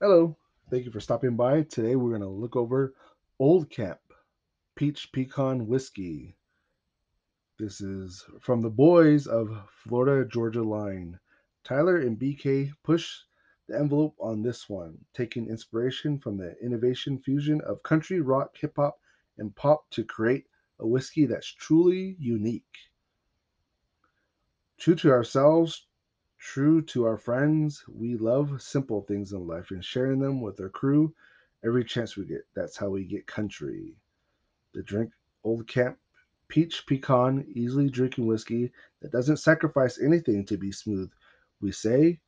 Hello, thank you for stopping by. Today we're going to look over Old Camp Peach Pecan Whiskey. This is from the boys of Florida Georgia Line. Tyler and BK push the envelope on this one, taking inspiration from the innovation fusion of country, rock, hip hop, and pop to create a whiskey that's truly unique. True to ourselves, True to our friends, we love simple things in life and sharing them with our crew every chance we get. That's how we get country. The drink Old Camp Peach Pecan, easily drinking whiskey that doesn't sacrifice anything to be smooth. We say,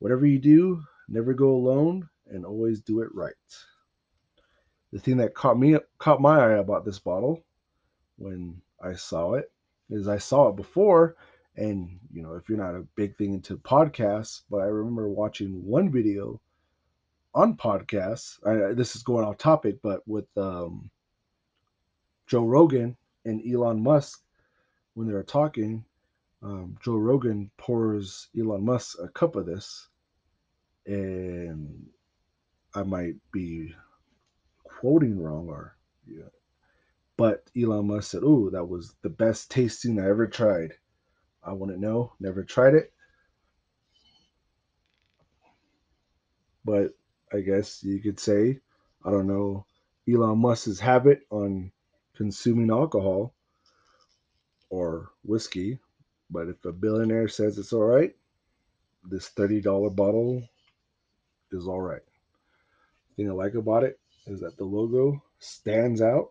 whatever you do, never go alone and always do it right. The thing that caught me caught my eye about this bottle when I saw it is I saw it before and you know if you're not a big thing into podcasts but i remember watching one video on podcasts I, this is going off topic but with um, joe rogan and elon musk when they were talking um, joe rogan pours elon musk a cup of this and i might be quoting wrong or yeah, but elon musk said oh that was the best tasting i ever tried I wouldn't know. Never tried it. But I guess you could say, I don't know, Elon Musk's habit on consuming alcohol or whiskey. But if a billionaire says it's all right, this $30 bottle is all right. The thing I like about it is that the logo stands out.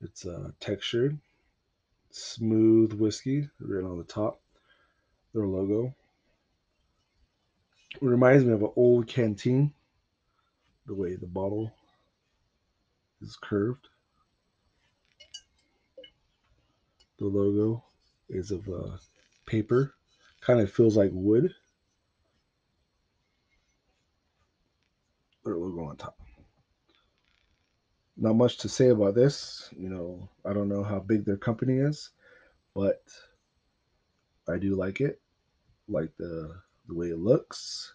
It's uh, textured, smooth whiskey written on the top. Their logo. It reminds me of an old canteen, the way the bottle is curved. The logo is of uh, paper, kind of feels like wood. Their logo on top. Not much to say about this. You know, I don't know how big their company is, but I do like it. Like the the way it looks.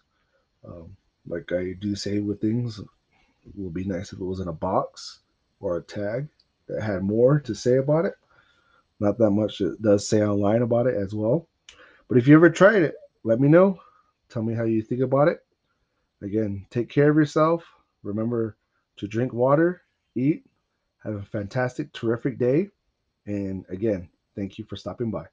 Um, like I do say with things, it would be nice if it was in a box or a tag that had more to say about it. Not that much it does say online about it as well. But if you ever tried it, let me know. Tell me how you think about it. Again, take care of yourself. Remember to drink water, eat, have a fantastic, terrific day. And again, thank you for stopping by.